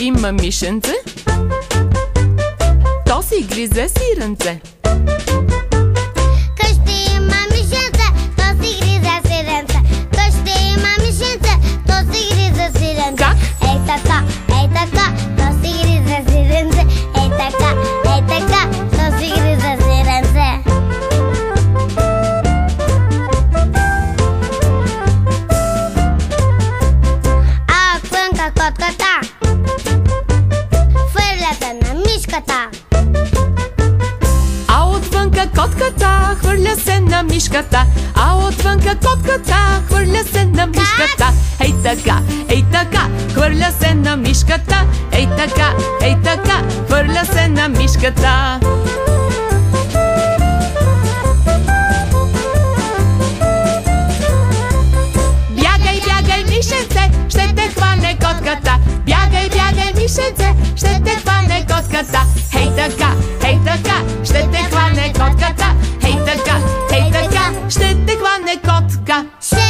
има мишенце, то си гризе сиренце. котката. А отвънка котката хвърля се на мишката. А отвънка котката хвърля се на мишката. Ей така, ей така, хвърля се на мишката. Ей така, ей така, хвърля се на мишката. Бягай, бягай, мишен, C'est